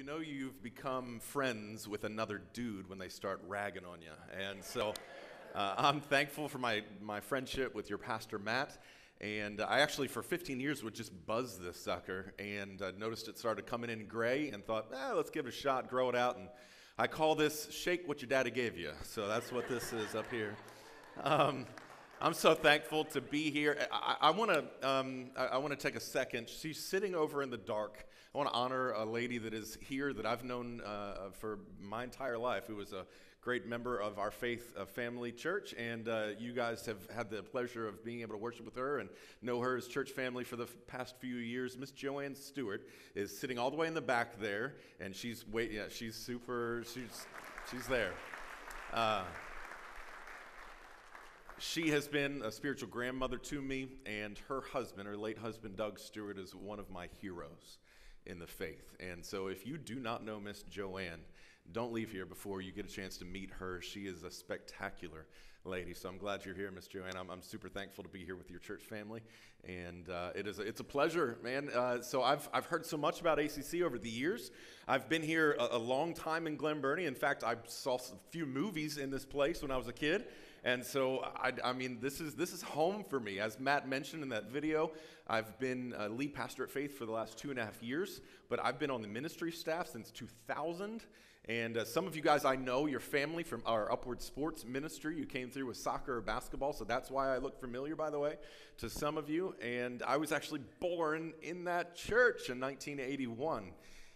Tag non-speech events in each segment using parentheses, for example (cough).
you know you've become friends with another dude when they start ragging on you. And so uh, I'm thankful for my, my friendship with your pastor, Matt. And I actually, for 15 years, would just buzz this sucker and uh, noticed it started coming in gray and thought, eh, let's give it a shot, grow it out. And I call this shake what your daddy gave you. So that's what this is up here. Um, I'm so thankful to be here. I, I want to um, I, I want to take a second. She's sitting over in the dark I want to honor a lady that is here that I've known uh, for my entire life, who was a great member of our faith uh, family church. And uh, you guys have had the pleasure of being able to worship with her and know her as church family for the f- past few years. Miss Joanne Stewart is sitting all the way in the back there, and she's wait, yeah, she's super, she's, she's there. Uh, she has been a spiritual grandmother to me, and her husband, her late husband, Doug Stewart, is one of my heroes in the faith. And so if you do not know Miss Joanne, don't leave here before you get a chance to meet her. She is a spectacular lady. So I'm glad you're here, Miss Joanne. I'm, I'm, super thankful to be here with your church family. And uh, it is a, it's a pleasure, man. Uh, so I've, I've heard so much about ACC over the years. I've been here a, a long time in Glen Burnie. In fact, I saw a few movies in this place when I was a kid. And so, I, I, mean, this is, this is home for me. As Matt mentioned in that video, I've been a lead pastor at Faith for the last two and a half years, but I've been on the ministry staff since 2000. And uh, some of you guys I know, your family from our Upward Sports ministry, you came through with soccer or basketball, so that's why I look familiar, by the way, to some of you. And I was actually born in that church in 1981.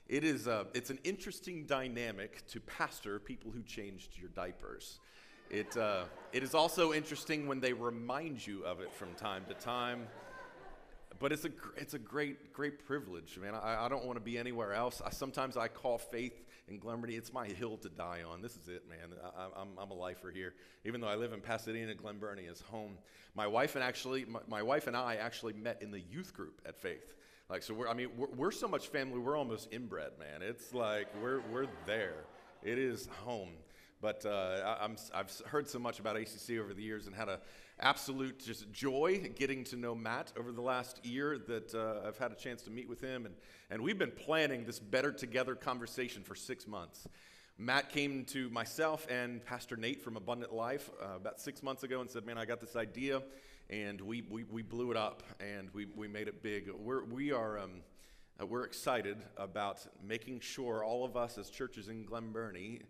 It is a, it's an interesting dynamic to pastor people who changed your diapers. It, uh, it is also interesting when they remind you of it from time to time. But it's a, it's a great, great privilege, man. I, I don't want to be anywhere else. I, sometimes I call faith in Glen Burnie, it's my hill to die on. This is it, man. I, am I'm a lifer here. Even though I live in Pasadena, Glen Burnie is home. My wife and actually, my, my wife and I actually met in the youth group at Faith. Like, so we're, I mean, we're, we're so much family, we're almost inbred, man. It's like, we're, we're there. It is home. But uh, I, have heard so much about ACC over the years and had an absolute just joy getting to know Matt over the last year that uh, I've had a chance to meet with him. And, and we've been planning this Better Together conversation for six months. Matt came to myself and Pastor Nate from Abundant Life uh, about six months ago and said, Man, I got this idea. And we, we, we blew it up and we, we made it big. We're, we are. Um, uh, we're excited about making sure all of us as churches in Glen Burnie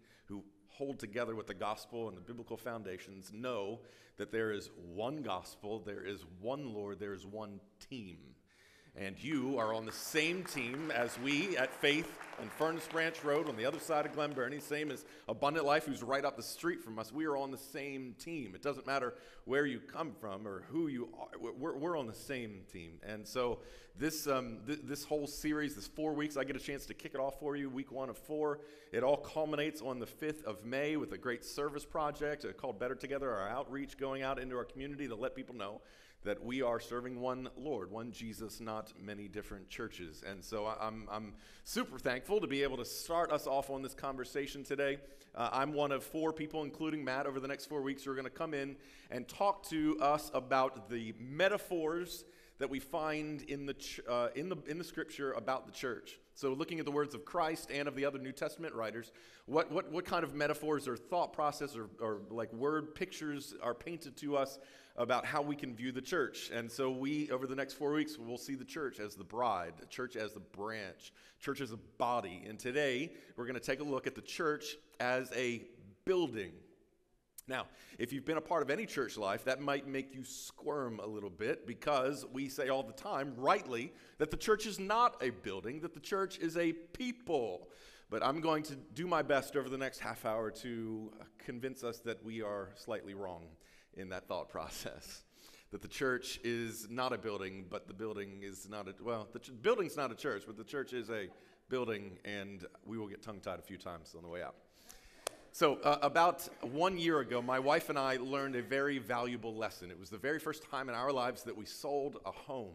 hold together with the gospel and the biblical foundations know that there is one gospel, there is one Lord, there is one team. And you are on the same team as we at Faith and Furnace Branch Road on the other side of Glen Burnie, same as Abundant Life, who's right up the street from us. We are on the same team. It doesn't matter where you come from or who you are, we're, we're on the same team. And so, this, um, th- this whole series, this four weeks, I get a chance to kick it off for you, week one of four. It all culminates on the 5th of May with a great service project called Better Together, our outreach going out into our community to let people know that we are serving one Lord, one Jesus, not many different churches. And so I'm, I'm super thankful to be able to start us off on this conversation today. Uh, I'm one of four people, including Matt, over the next four weeks who are going to come in and talk to us about the metaphors that we find in the, ch- uh, in, the, in the scripture about the church. So, looking at the words of Christ and of the other New Testament writers, what, what, what kind of metaphors or thought process or, or like word pictures are painted to us about how we can view the church. And so we, over the next four weeks, we'll see the church as the bride, the church as the branch, church as a body. And today, we're going to take a look at the church as a building. Now, if you've been a part of any church life, that might make you squirm a little bit because we say all the time, rightly, that the church is not a building, that the church is a people. But I'm going to do my best over the next half hour to convince us that we are slightly wrong in that thought process. That the church is not a building, but the building is not a, well, the ch- building's not a church, but the church is a building, and we will get tongue tied a few times on the way out. So, uh, about one year ago, my wife and I learned a very valuable lesson. It was the very first time in our lives that we sold a home.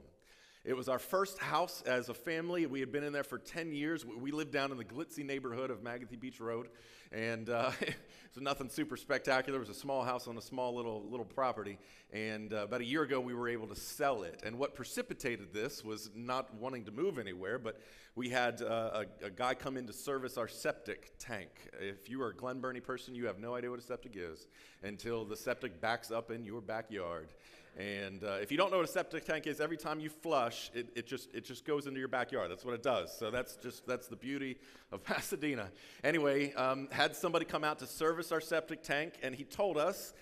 It was our first house as a family. We had been in there for 10 years. We- lived down in the glitzy neighborhood of Magothy Beach Road. And uh, (laughs) so nothing super spectacular. It was a small house on a small little, little property. And uh, about a year ago, we were able to sell it. And what precipitated this was not wanting to move anywhere, but we had uh, a, a guy come in to service our septic tank. If you are a Glen Burnie person, you have no idea what a septic is until the septic backs up in your backyard. And uh, if you don't know what a septic tank is, every time you flush, it, it, just, it just goes into your backyard. That's what it does. So that's just that's the beauty of (laughs) Pasadena. Anyway, um, had somebody come out to service our septic tank, and he told us,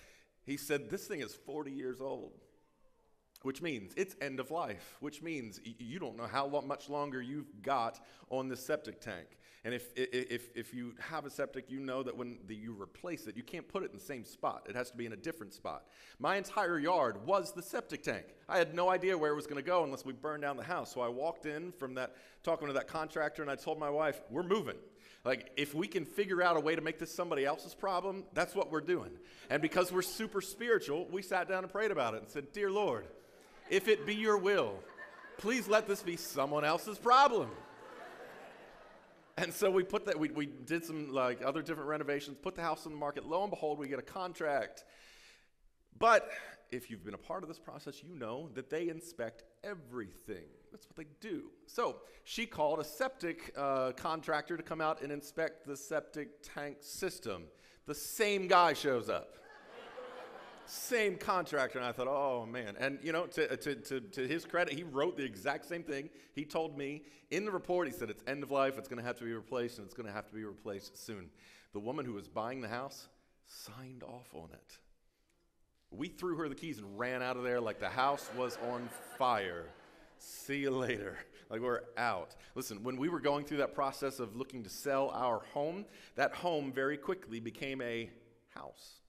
he said, this thing is 40 years old which means it's end of life, which means y- you don't know how lo- much longer you've got on the septic tank. And if, if, if you have a septic, you know that when the, you replace it, you can't put it in the same spot. It has to be in a different spot. My entire yard was the septic tank. I had no idea where it was going to go unless we burned down the house. So I walked in from that, talking to that contractor, and I told my wife, we're moving. Like, if we can figure out a way to make this somebody else's problem, that's what we're doing. And because we're super spiritual, we sat down and prayed about it and said, Dear Lord, if it be your will, please let this be someone else's problem. And so we put that, we, we did some like other different renovations, put the house on the market. Lo and behold, we get a contract. But if you've been a part of this process, you know that they inspect everything. That's what they do. So she called a septic uh, contractor to come out and inspect the septic tank system. The same guy shows up same contractor. And I thought, oh man. And you know, to, to, to, to his credit, he wrote the exact same thing. He told me in the report, he said, it's end of life, it's going to have to be replaced, and it's going to have to be replaced soon. The woman who was buying the house signed off on it. We threw her the keys and ran out of there like the house was on fire. See you later. Like we're out. Listen, when we were going through that process of looking to sell our home, that home very quickly became a house.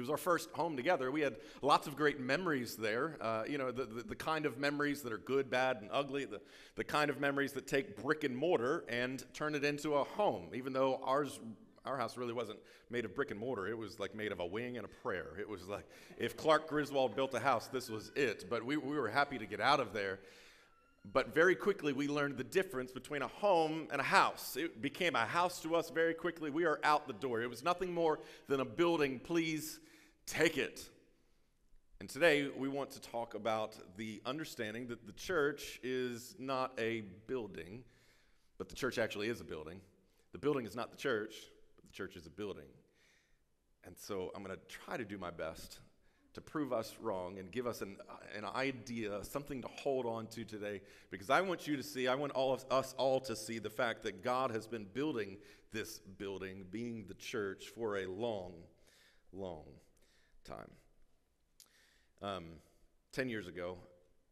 It was our first home together. We had lots of great memories there. Uh, you know, the, the, the, kind of memories that are good, bad, and ugly, the, the kind of memories that take brick and mortar and turn it into a home, even though ours. Our house really wasn't made of brick and mortar. It was like made of a wing and a prayer. It was like if Clark Griswold built a house, this was it. But we, we were happy to get out of there. But very quickly, we learned the difference between a home and a house. It became a house to us very quickly. We are out the door. It was nothing more than a building. Please take it. And today, we want to talk about the understanding that the church is not a building, but the church actually is a building. The building is not the church, but the church is a building. And so I'm going to try to do my best to prove us wrong and give us an, an idea, something to hold on to today, because I want you to see, I want all of us all to see the fact that God has been building this building, being the church, for a long, long time. Um, Ten years ago,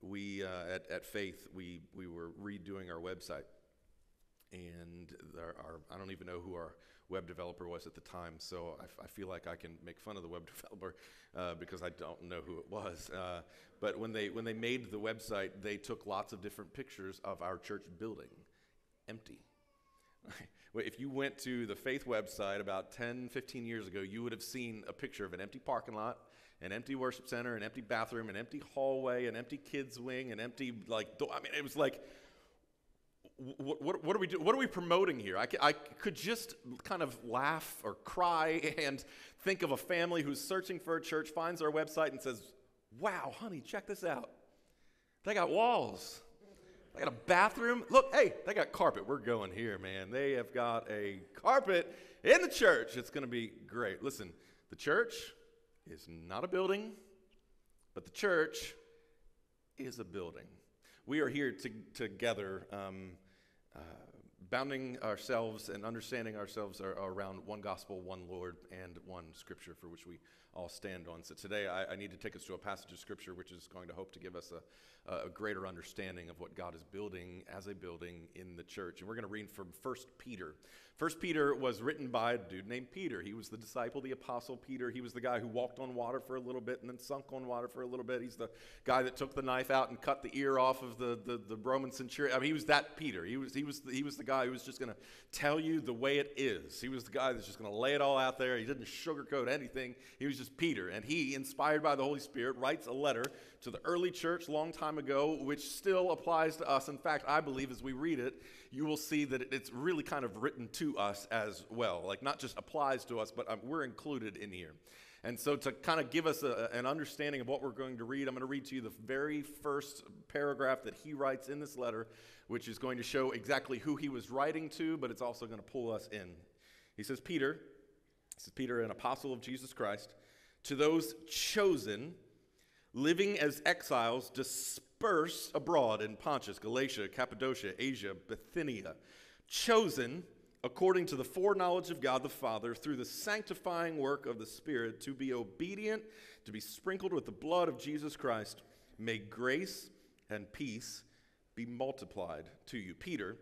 we uh, at, at Faith we we were redoing our website, and our, I don't even know who our web developer was at the time, so I, f- I feel like I can make fun of the web (laughs) developer uh, because I don't know who it was. Uh, but when they when they made the website, they took lots of different pictures of our church building, empty. (laughs) If you went to the Faith website about 10, 15 years ago, you would have seen a picture of an empty parking lot, an empty worship center, an empty bathroom, an empty hallway, an empty kids wing, an empty like. I mean, it was like, what, what, what are we do, What are we promoting here? I, I could just kind of laugh or cry (laughs) and think of a family who's searching for a church, finds our website, and says, "Wow, honey, check this out. They got walls." They got a bathroom. Look, hey, they got carpet. We're going here, man. They have got a carpet in the church. It's going to be great. Listen, the church is not a building, but the church is a building. We are here to, together, um, uh, bounding ourselves and understanding ourselves are, are around one gospel, one Lord, and one scripture for which we all stand on. So today I, I, need to take us to a passage of scripture which is going to hope to give us a, a greater understanding of what God is building as a building in the church. And we're going to read from 1 Peter. 1 Peter was written by a dude named Peter. He was the disciple, the apostle Peter. He was the guy who walked on water for a little bit and then sunk on water for a little bit. He's the guy that took the knife out and cut the ear off of the, the, the Roman centurion. I mean, he was that Peter. He was, he, was the, he was the guy who was just going to tell you the way it is. He was the guy that's just going to lay it all out there. He didn't sugarcoat anything. He was just Peter. And he, inspired by the Holy Spirit, writes a letter to the early church long time ago, which still applies to us. In fact, I believe as we read it, you will see that it's really kind of written to us as well. Like, not just applies to us, but um, we're included in here. And so, to kind of give us a, an understanding of what we're going to read, I'm going to read to you the very first paragraph that he writes in this letter, which is going to show exactly who he was writing to, but it's also going to pull us in. He says, Peter, this is Peter, an apostle of Jesus Christ, to those chosen, living as exiles, dispersed abroad in Pontus, Galatia, Cappadocia, Asia, Bithynia, chosen according to the foreknowledge of God the Father, through the sanctifying work of the Spirit, to be obedient, to be sprinkled with the blood of Jesus Christ, may grace and peace be multiplied to you. Peter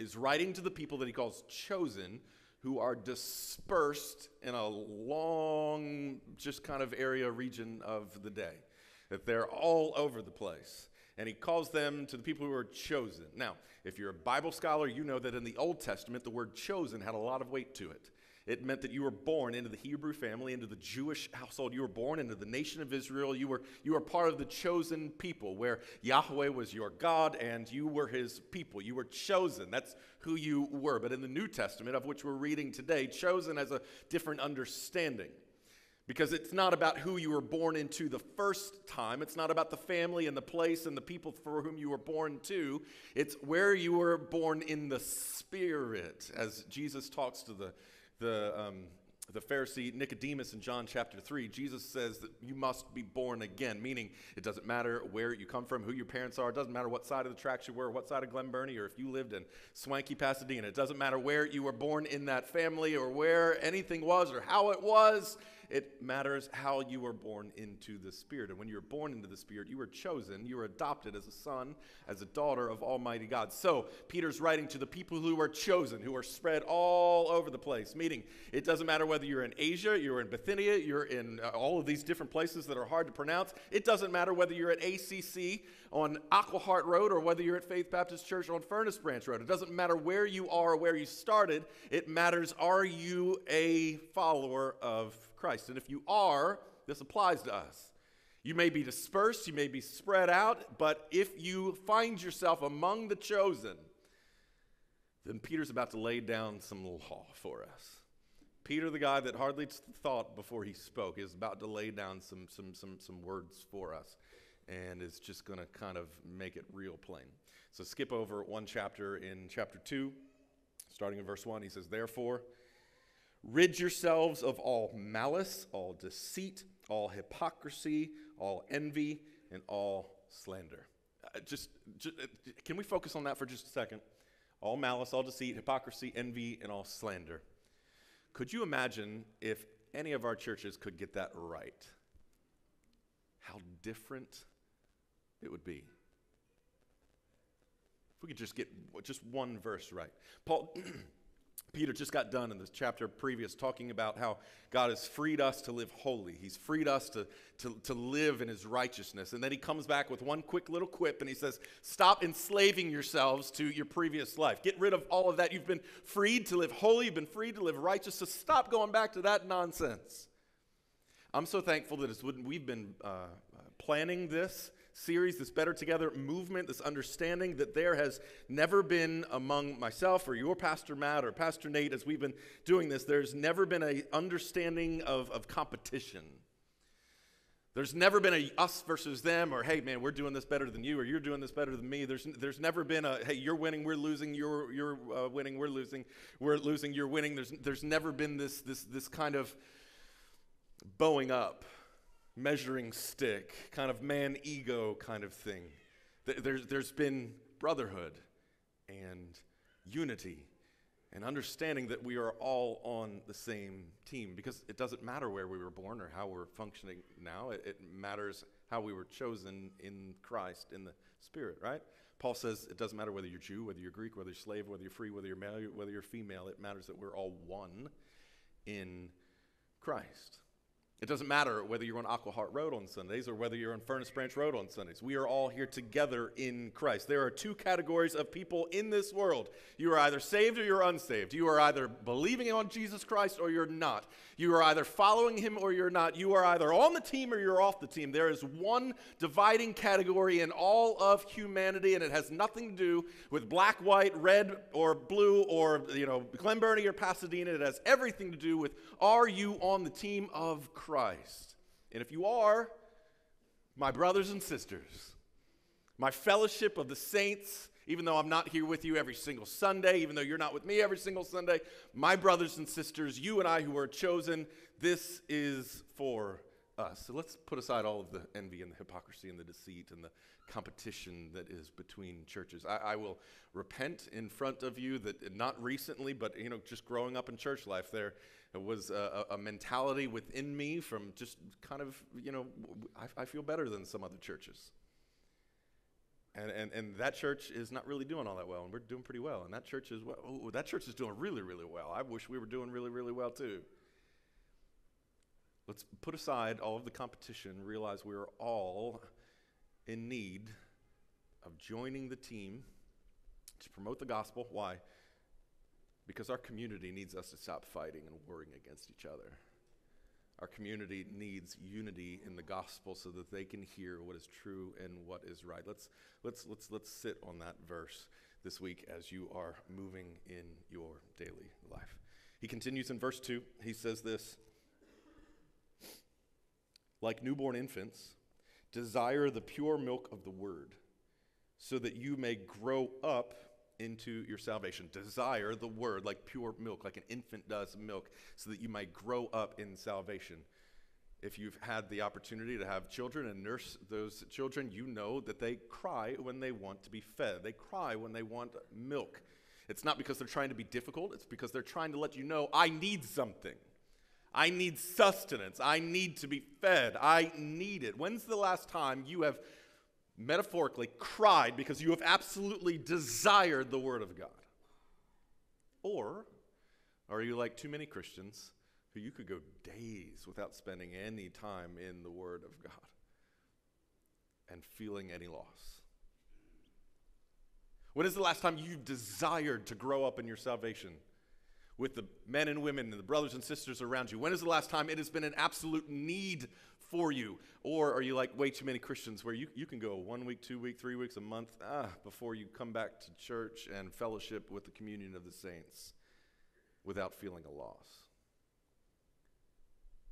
is writing to the people that he calls chosen, who are dispersed in a long, just kind of area, region of the day. That they're all over the place and he calls them to the people who are chosen. Now, if you're a Bible scholar, you know that in the Old Testament, the word chosen had a lot of weight to it. It meant that you were born into the Hebrew family, into the Jewish household. You were born into the nation of Israel. You were, you were part of the chosen people, where Yahweh was your God and you were his people. You were chosen. That's who you were. But in the New Testament, of which we're reading today, chosen has a different understanding. Because it's not about who you were born into the first time. It's not about the family and the place and the people for whom you were born to. It's where you were born in the Spirit, as Jesus talks to the, the, um, the Pharisee Nicodemus in John chapter 3. Jesus says that you must be born again, meaning it doesn't matter where you come from, who your parents are, it doesn't matter what side of the tracks you were, what side of Glen Burnie, or if you lived in swanky Pasadena. It doesn't matter where you were born in that family or where anything was or how it was. It matters how you were born into the Spirit. And when you were born into the Spirit, you were chosen, you were adopted as a son, as a daughter of Almighty God. So, Peter's writing to the people who are chosen, who are spread all over the place, meaning it doesn't matter whether you're in Asia, you're in Bithynia, you're in uh, all of these different places that are hard to pronounce. It doesn't matter whether you're at ACC on Aquahart Road or whether you're at Faith Baptist Church on Furnace Branch Road. It doesn't matter where you are or where you started. It matters are you a follower of Christ. And if you are, this applies to us. You may be dispersed, you may be spread out, but if you find yourself among the chosen, then Peter's about to lay down some law for us. Peter, the guy that hardly thought before he spoke, is about to lay down some, some, some, some words for us and is just going to kind of make it real plain. So skip over one chapter in chapter 2, starting in verse 1. He says, Therefore, Rid yourselves of all malice, all deceit, all hypocrisy, all envy, and all slander. Uh, just, just uh, can we focus on that for just a second? All malice, all deceit, hypocrisy, envy, and all slander. Could you imagine if any of our churches could get that right? How different it would be. If we could just get just one verse right. Paul (clears throat) Peter just got done in the chapter previous talking about how God has freed us to live holy. He's freed us to, to, to live in his righteousness. And then he comes back with one quick little quip and he says, Stop enslaving yourselves to your previous life. Get rid of all of that. You've been freed to live holy, you've been freed to live righteous. So stop going back to that nonsense. I'm so thankful that it's, we've been uh, planning this series, this Better Together movement, this understanding that there has never been among myself or your Pastor Matt or Pastor Nate as we've been doing this, there's never been an understanding of, of competition. There's never been a us versus them or hey man we're doing this better than you or you're doing this better than me. There's there's never been a hey you're winning we're losing you're you're uh, winning we're losing we're losing you're winning. There's there's never been this this this kind of bowing up measuring stick, kind of man ego kind of thing. There's, there's been brotherhood and unity and understanding that we are all on the same team because it doesn't matter where we were born or how we're functioning now. It, it matters how we were chosen in Christ, in the Spirit, right? Paul says it doesn't matter whether you're Jew, whether you're Greek, whether you're slave, whether you're free, whether you're male, whether you're female. It matters that we're all one in Christ. It doesn't matter whether you're on Aquahart Road on Sundays or whether you're on Furnace Branch Road on Sundays. We are all here together in Christ. There are two categories of people in this world. You are either saved or you're unsaved. You are either believing on Jesus Christ or you're not. You are either following him or you're not. You are either on the team or you're off the team. There is one dividing category in all of humanity, and it has nothing to do with black, white, red, or blue, or you know, Glen Burnie or Pasadena. It has everything to do with are you on the team of Christ? Christ. And if you are, my brothers and sisters, my fellowship of the saints, even though I'm not here with you every single Sunday, even though you're not with me every single Sunday, my brothers and sisters, you and I who are chosen, this is for us. So let's put aside all of the envy and the hypocrisy and the deceit and the competition that is between churches. I, I, will repent in front of you that not recently, but you know, just growing up in church life, there was a, a mentality within me from just kind of, you know, I, I feel better than some other churches. And, and, and that church is not really doing all that well, and we're doing pretty well. And that church is well, oh, that church is doing really, really well. I wish we were doing really, really well too. Let's put aside all of the competition, realize we're all in need of joining the team to promote the gospel. Why? Because our community needs us to stop fighting and warring against each other. Our community needs unity in the gospel so that they can hear what is true and what is right. Let's, let's, let's, let's sit on that verse this week as you are moving in your daily life. He continues in verse 2. He says this Like newborn infants, Desire the pure milk of the word, so that you may grow up into your salvation. Desire the word like pure milk, like an infant does milk, so that you might grow up in salvation. If you've had the opportunity to have children and nurse those children, you know that they cry when they want to be fed. They cry when they want milk. It's not because they're trying to be difficult, it's because they're trying to let you know, I need something. I need sustenance. I need to be fed. I need it. When's the last time you have metaphorically cried because you have absolutely desired the Word of God? Or are you like too many Christians who you could go days without spending any time in the Word of God and feeling any loss? When is the last time you desired to grow up in your salvation? with the men and women and the brothers and sisters around you? When is the last time it has been an absolute need for you? Or are you like way too many Christians where you, you can go one week, two week, three weeks, a month ah, before you come back to church and fellowship with the communion of the saints without feeling a loss?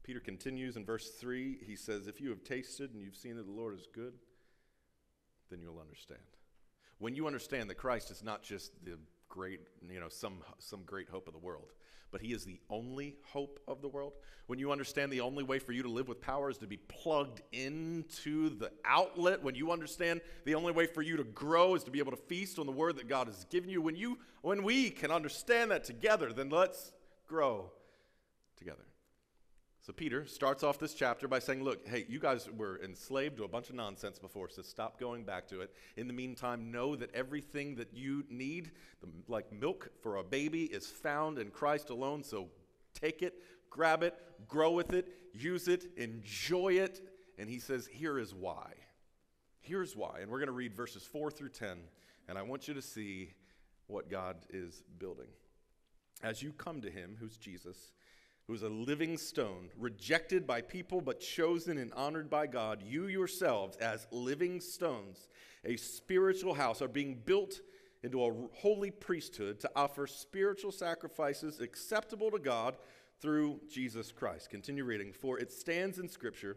Peter continues in verse 3. He says, If you have tasted and you've seen that the Lord is good, then you'll understand. When you understand that Christ is not just the great, you know, some, some great hope of the world. But he is the only hope of the world. When you understand the only way for you to live with power is to be plugged into the outlet, when you understand the only way for you to grow is to be able to feast on the word that God has given you, when you when we can understand that together, then let's grow together. So Peter starts off this chapter by saying, Look, hey, you guys were enslaved to a bunch of nonsense before, so stop going back to it. In the meantime, know that everything that you need, like milk for a baby, is found in Christ alone. So take it, grab it, grow with it, use it, enjoy it. And he says, Here is why. Here's why. And we're going to read verses 4 through 10, and I want you to see what God is building. As you come to him, who's Jesus, who is a living stone, rejected by people but chosen and honored by God, you yourselves, as living stones, a spiritual house, are being built into a holy priesthood to offer spiritual sacrifices acceptable to God through Jesus Christ. Continue reading. For it stands in Scripture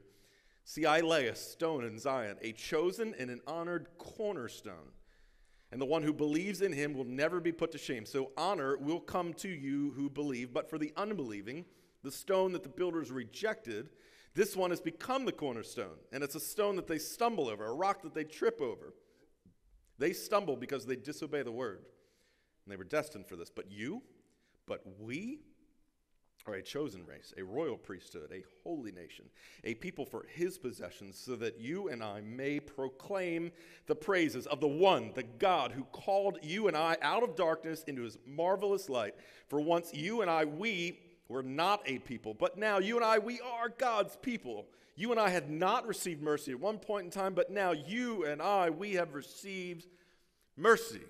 See, I lay a stone in Zion, a chosen and an honored cornerstone. And the one who believes in him will never be put to shame. So honor will come to you who believe, but for the unbelieving, the stone that the builders rejected, this one has become the cornerstone, and it's a stone that they stumble over, a rock that they trip over. They stumble because they disobey the word, and they were destined for this. But you, but we, are a chosen race, a royal priesthood, a holy nation, a people for his possession, so that you and I may proclaim the praises of the one, the God who called you and I out of darkness into his marvelous light. For once you and I, we were not a people, but now you and I, we are God's people. You and I had not received mercy at one point in time, but now you and I, we have received mercy.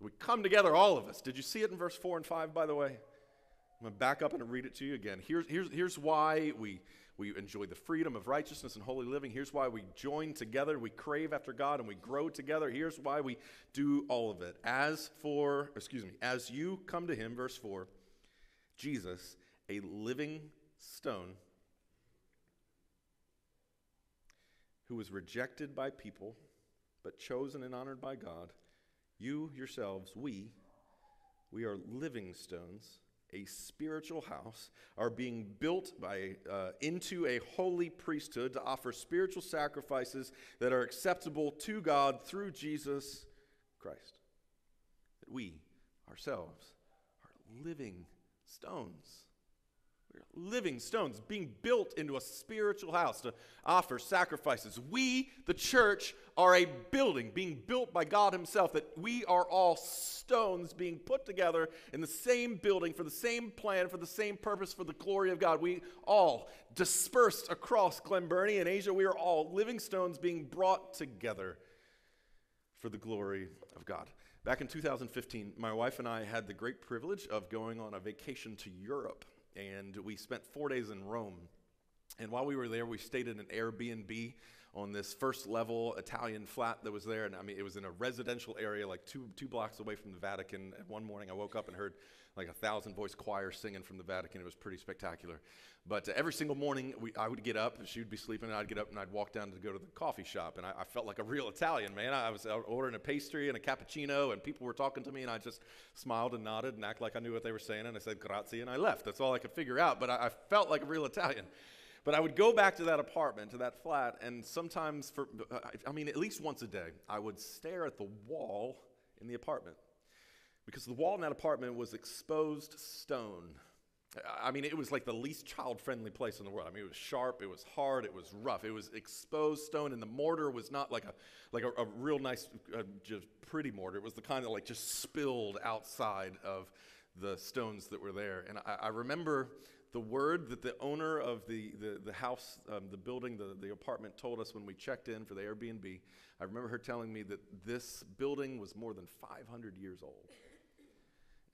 We come together, all of us. Did you see it in verse 4 and 5, by the way? I'm going to back up and read it to you again. Here's, here's, here's why we, we enjoy the freedom of righteousness and holy living. Here's why we join together, we crave after God, and we grow together. Here's why we do all of it. As for, excuse me, as you come to Him, verse 4, Jesus, a living stone, who was rejected by people, but chosen and honored by God, you yourselves, we, we are living stones, a spiritual house, are being built by, uh, into a holy priesthood to offer spiritual sacrifices that are acceptable to God through Jesus Christ. That we ourselves are living stones. We're living stones being built into a spiritual house to offer sacrifices. We, the church, are a building being built by God Himself, that we are all stones being put together in the same building for the same plan, for the same purpose, for the glory of God. We all dispersed across Glen Burnie and Asia, we are all living stones being brought together for the glory of God. Back in 2015, my wife and I had the great privilege of going on a vacation to Europe and we spent four days in Rome. And while we were there, we stayed in an Airbnb on this first level Italian flat that was there. And I mean, it was in a residential area, like two, two blocks away from the Vatican. And one morning I woke up and heard like a thousand voice choir singing from the Vatican. It was pretty spectacular. But uh, every single morning we, I would get up, she would be sleeping, and I'd get up and I'd walk down to go to the coffee shop. And I, I felt like a real Italian, man. I was ordering a pastry and a cappuccino, and people were talking to me, and I just smiled and nodded and acted like I knew what they were saying. And I said, grazie, and I left. That's all I could figure out. But I, I felt like a real Italian. But I would go back to that apartment, to that flat, and sometimes, for, I mean, at least once a day, I would stare at the wall in the apartment. Because the wall in that apartment was exposed stone. I mean, it was like the least child friendly place in the world. I mean, it was sharp, it was hard, it was rough, it was exposed stone, and the mortar was not like a, like a, a real nice, uh, just pretty mortar. It was the kind that like just spilled outside of the stones that were there. And I, I remember the word that the owner of the, the, the house, um, the building, the, the apartment told us when we checked in for the Airbnb. I remember her telling me that this building was more than 500 years old.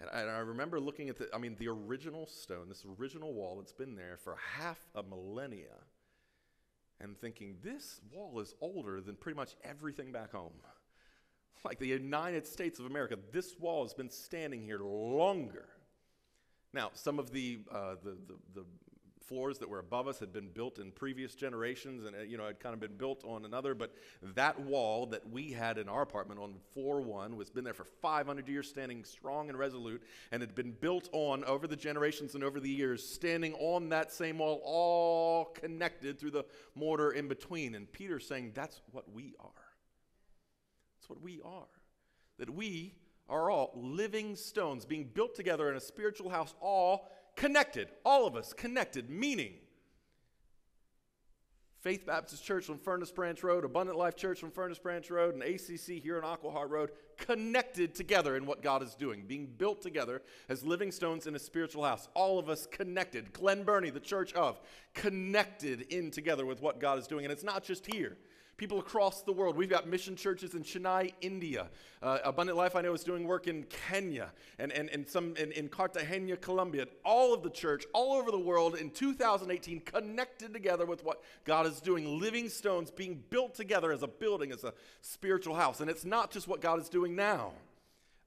And I, and I remember looking at the, I mean, the original stone, this original wall that's been there for half a millennia, and thinking, this wall is older than pretty much everything back home. (laughs) Like the United States of America, this wall has been standing here longer. Now, some of the, uh, the, the, the floors that were above us had been built in previous generations and uh, you know had kind of been built on another but that wall that we had in our apartment on floor one was been there for 500 years standing strong and resolute and had been built on over the generations and over the years standing on that same wall all connected through the mortar in between. And peter's saying that's what we are. That's what we are. That we are all living stones being built together in a spiritual house all connected, all of us connected, meaning Faith Baptist Church on Furnace Branch Road, Abundant Life Church on Furnace Branch Road, and ACC here on Aquahart Road, connected together in what God is doing, being built together as living stones in a spiritual house. All of us connected. Glen Burnie, the church of, connected in together with what God is doing. And it's not just here people across the world. We've got mission churches in Chennai, India. Uh, Abundant Life, I know, is doing work in Kenya and, and, and some in, in Cartagena, Colombia. All of the church, all over the world in 2018, connected together with what God is doing. Living stones being built together as a building, as a spiritual house. And it's not just what God is doing now.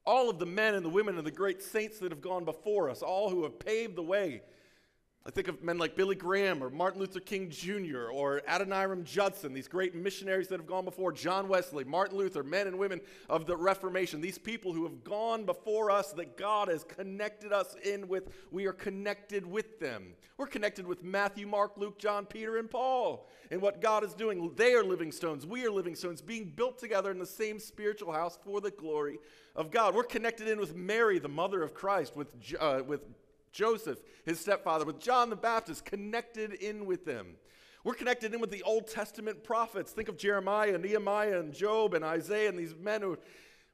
All of the men and the women and the great saints that have gone before us, all who have paved the way I think of men like Billy Graham or Martin Luther King Jr. or Adoniram Judson, these great missionaries that have gone before, John Wesley, Martin Luther, men and women of the Reformation, these people who have gone before us that God has connected us in with. We are connected with them. We're connected with Matthew, Mark, Luke, John, Peter, and Paul. And what God is doing, they are living stones. We are living stones, being built together in the same spiritual house for the glory of God. We're connected in with Mary, the mother of Christ, with, uh, with Joseph, his stepfather, with John the Baptist, connected in with them. We're connected in with the Old Testament prophets. Think of Jeremiah, and Nehemiah, and Job, and Isaiah, and these men who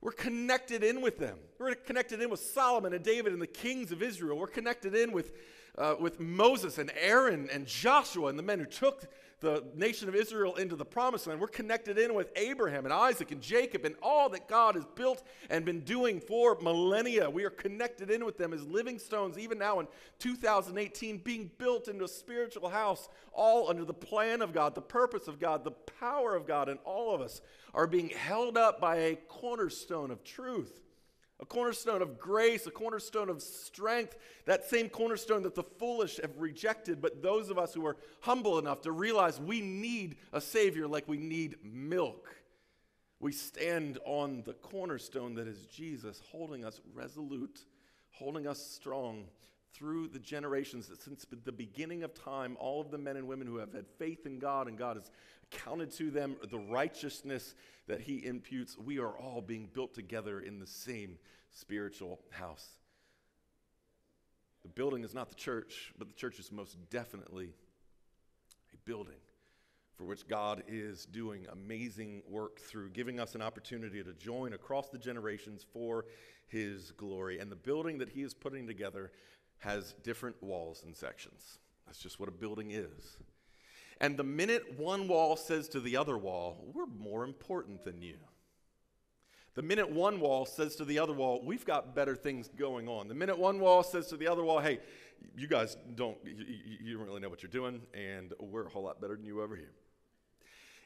We're connected in with them. We're connected in with Solomon and David and the kings of Israel. We're connected in with, uh, with Moses and Aaron and Joshua and the men who took the nation of Israel into the promised land. We're connected in with Abraham and Isaac and Jacob and all that God has built and been doing for millennia. We are connected in with them as living stones, even now in 2018, being built into a spiritual house, all under the plan of God, the purpose of God, the power of God, and all of us are being held up by a cornerstone of truth a cornerstone of grace, a cornerstone of strength, that same cornerstone that the foolish have rejected, but those of us who are humble enough to realize we need a Savior like we need milk. We stand on the cornerstone that is Jesus, holding us resolute, holding us strong through the generations that since the beginning of time, all of the men and women who have had faith in God and God has counted to them the righteousness that He imputes, we are all being built together in the same spiritual house. The building is not the church, but the church is most definitely a building for which God is doing amazing work through, giving us an opportunity to join across the generations for His glory. And the building that He is putting together has different walls and sections. That's just what a building is. And the minute one wall says to the other wall, we're more important than you. The minute one wall says to the other wall, we've got better things going on. The minute one wall says to the other wall, hey, you guys don't, you, you don't really know what you're doing, and we're a whole lot better than you over here.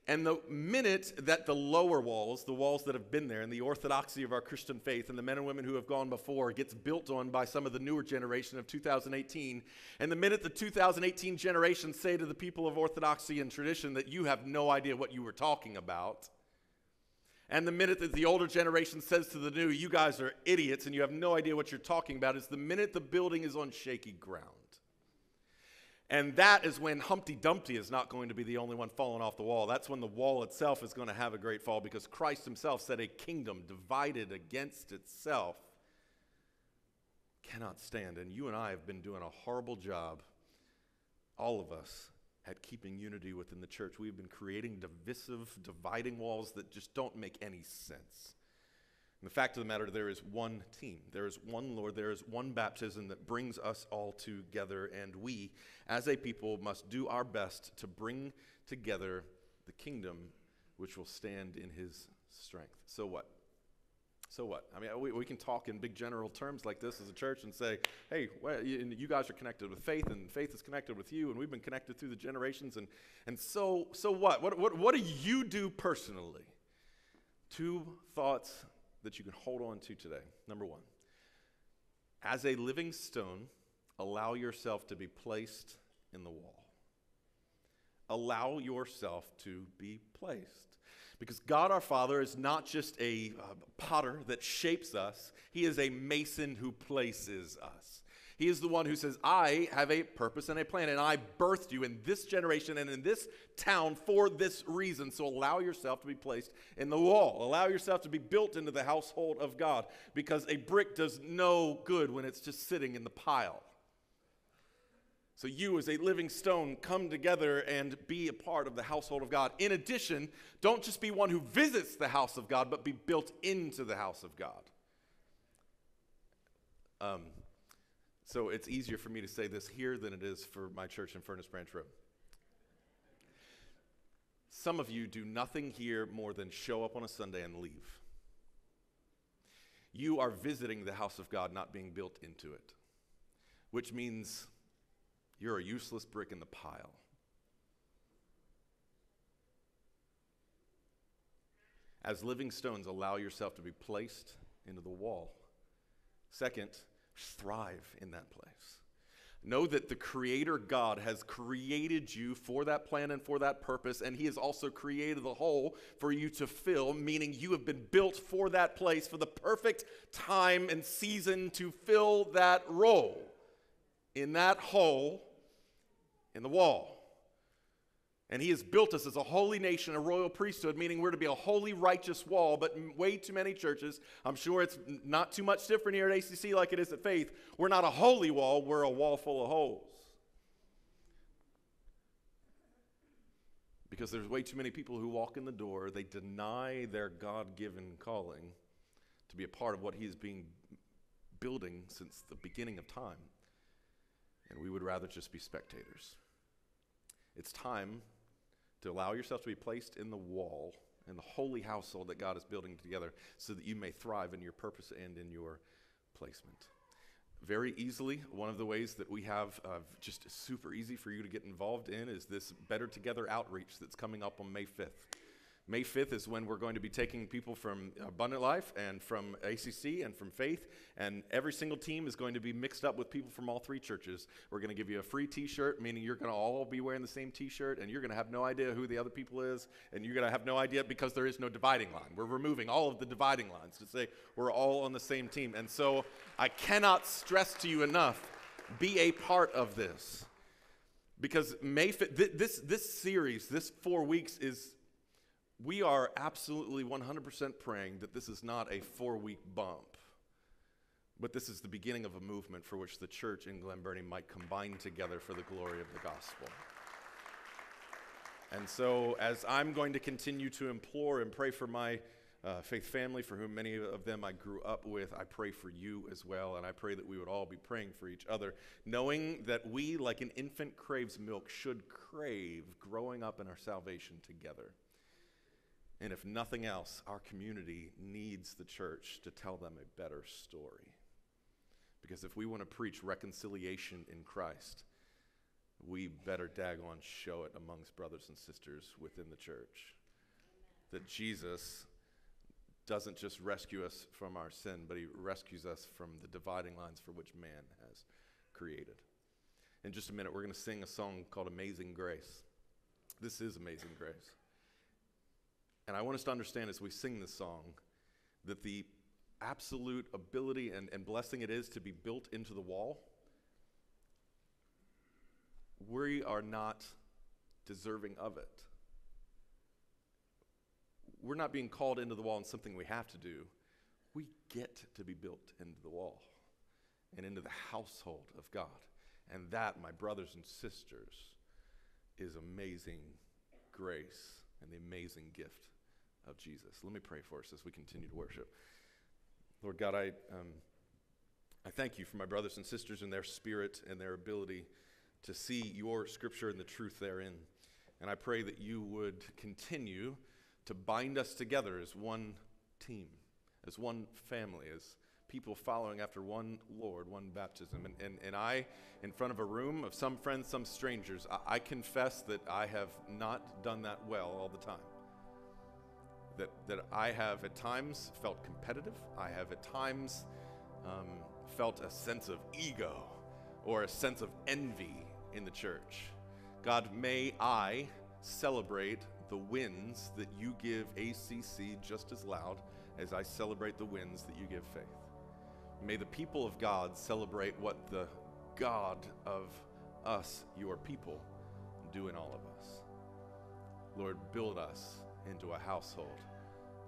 And the minute that the lower walls, the walls that have been there, and the orthodoxy of our Christian faith, and the men and women who have gone before, gets built on by some of the newer generation of 2018, and the minute the 2018 generation say to the people of orthodoxy and tradition that you have no idea what you were talking about, and the minute that the older generation says to the new, you guys are idiots and you have no idea what you're talking about, is the minute the building is on shaky ground. And that is when Humpty Dumpty is not going to be the only one falling off the wall. That's when the wall itself is going to have a great fall because Christ himself said a kingdom divided against itself cannot stand. And you and I have been doing a horrible job, all of us, at keeping unity within the church. We've been creating divisive, dividing walls that just don't make any sense. And the fact of the matter, there is one team. There is one Lord. There is one baptism that brings us all together. And we, as a people, must do our best to bring together the kingdom which will stand in his strength. So what? So what? I mean, we, we can talk in big general terms like this as a church and say, hey, well, you, you, guys are connected with faith, and faith is connected with you, and we've been connected through the generations. And, and so, so what? what? What what do you do personally? Two thoughts that you can hold on to today. Number one, as a living stone, allow yourself to be placed in the wall. Allow yourself to be placed. Because God our Father is not just a uh, potter that shapes us, He is a mason who places us. He is the one who says, I have a purpose and a plan, and I birthed you in this generation and in this town for this reason. So allow yourself to be placed in the wall. Allow yourself to be built into the household of God because a brick does no good when it's just sitting in the pile. So, you as a living stone come together and be a part of the household of God. In addition, don't just be one who visits the house of God, but be built into the house of God. Um, so it's easier for me to say this here than it is for my church in Furnace Branch Road. Some of you do nothing here more than show up on a Sunday and leave. You are visiting the house of God, not being built into it, which means you're a useless brick in the pile. As living stones, allow yourself to be placed into the wall. Second, thrive in that place. Know that the Creator God has created you for that plan and for that purpose, and He has also created the hole for you to fill, meaning you have been built for that place, for the perfect time and season to fill that role. In that hole in the wall. And he has built us as a holy nation, a royal priesthood, meaning we're to be a holy, righteous wall. But way too many churches, I'm sure it's not too much different here at ACC like it is at Faith. We're not a holy wall, we're a wall full of holes. Because there's way too many people who walk in the door, they deny their God given calling, to be a part of what He is being building since the beginning of time. And we would rather just be spectators. It's time to allow yourself to be placed in the wall, in the holy household that God is building together, so that you may thrive in your purpose and in your placement. Very easily, one of the ways that we have uh, just super easy for you to get involved in is this Better Together outreach that's coming up on May 5th. May 5th is when we're going to be taking people from Abundant Life and from ACC and from Faith, and every single team is going to be mixed up with people from all three churches. We're going to give you a free t shirt, meaning you're going to all be wearing the same t shirt, and you're going to have no idea who the other people is, and you're going to have no idea because there is no dividing line. We're removing all of the dividing lines to say we're all on the same team. And so I cannot stress to you enough be a part of this. Because May 5th, this, this series, this four weeks is we are absolutely 100% praying that this is not a four week bump, but this is the beginning of a movement for which the church in Glen Burnie might combine together for the glory of the gospel. And so, as I'm going to continue to implore and pray for my uh, faith family, for whom many of them I grew up with, I pray for you as well. And I pray that we would all be praying for each other, knowing that we, like an infant craves milk, should crave growing up in our salvation together. And if nothing else, our community needs the church to tell them a better story. Because if we want to preach reconciliation in Christ, we better daggone show it amongst brothers and sisters within the church. That Jesus doesn't just rescue us from our sin, but he rescues us from the dividing lines for which man has created. In just a minute, we're going to sing a song called Amazing Grace. This is Amazing Grace. And I want us to understand as we sing this song that the absolute ability and, and blessing it is to be built into the wall, we are not deserving of it. We're not being called into the wall in something we have to do. We get to be built into the wall and into the household of God. And that, my brothers and sisters, is amazing grace and the amazing gift of Jesus. Let me pray for us as we continue to worship. Lord God, I, um, I thank you for my brothers and sisters and their spirit and their ability to see your scripture and the truth therein. And I pray that you would continue to bind us together as one team, as one family, as people following after one Lord, one baptism. And, and, and I, in front of a room of some friends, some strangers, I, I confess that I have not done that well all the time that, that I have at times felt competitive. I have at times um, felt a sense of ego or a sense of envy in the church. God, may I celebrate the wins that you give ACC just as loud as I celebrate the wins that you give faith. May the people of God celebrate what the God of us, your people, do in all of us. Lord, build us into a household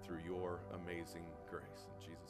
through your amazing grace. In Jesus'